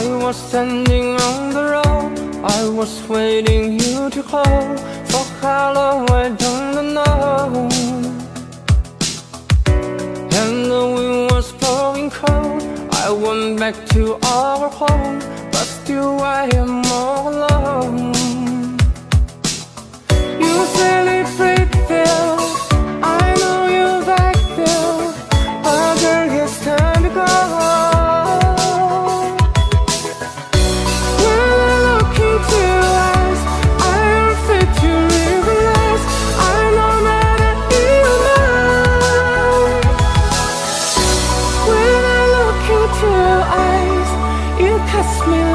I was standing on the road. I was waiting you to call For how long I don't know. And the wind was blowing cold I went back to our home. But still I am all alone Yes, me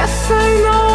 guess I é know